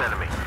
enemy.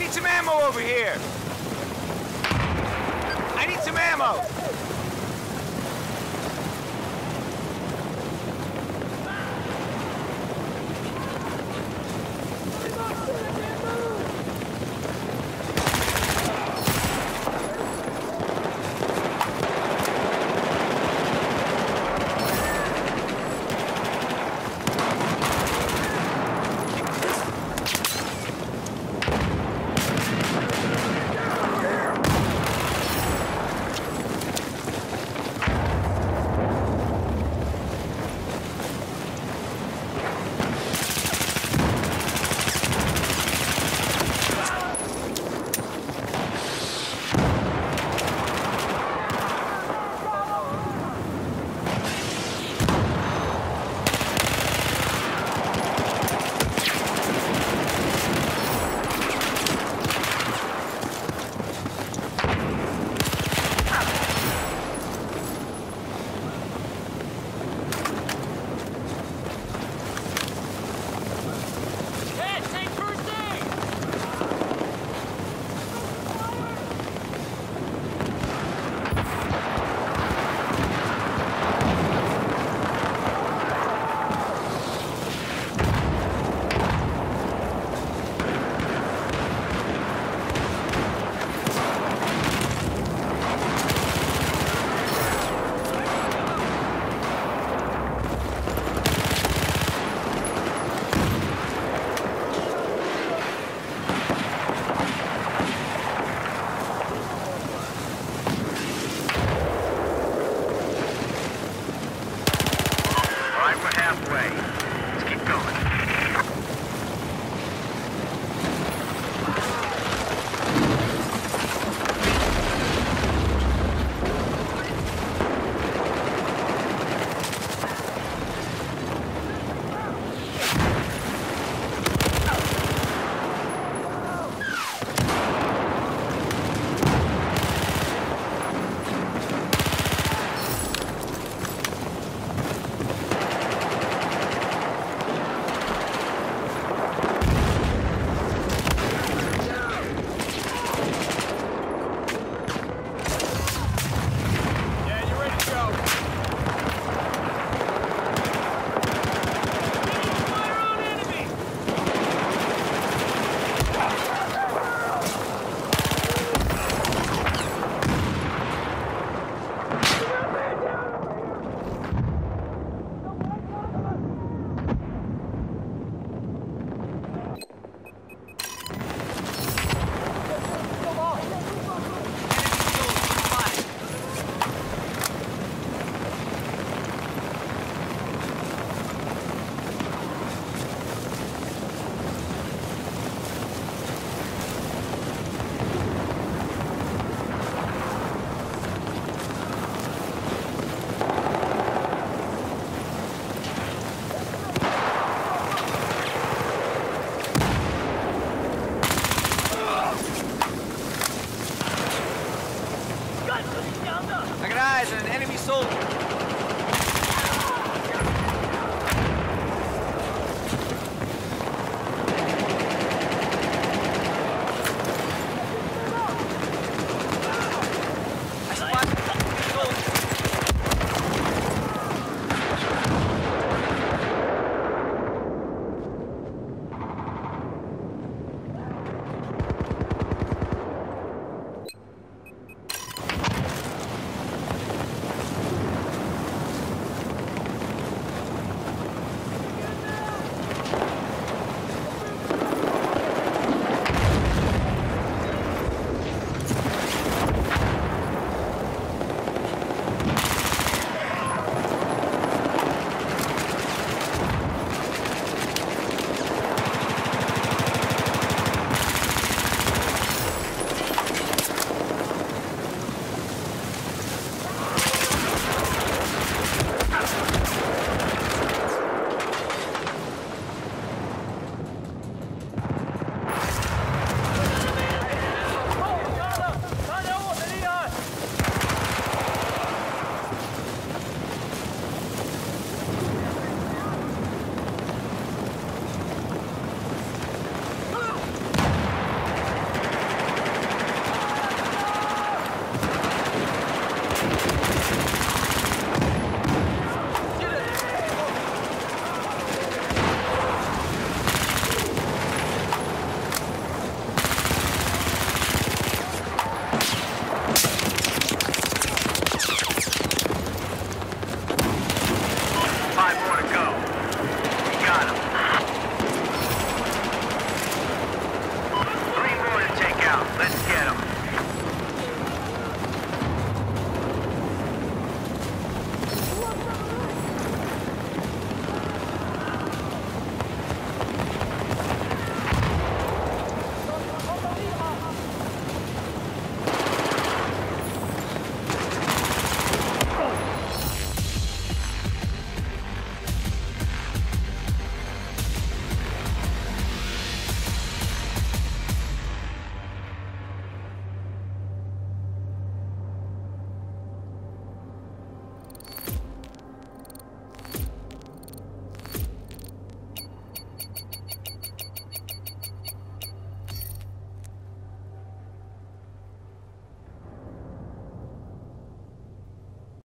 I need some ammo over here. I need some ammo.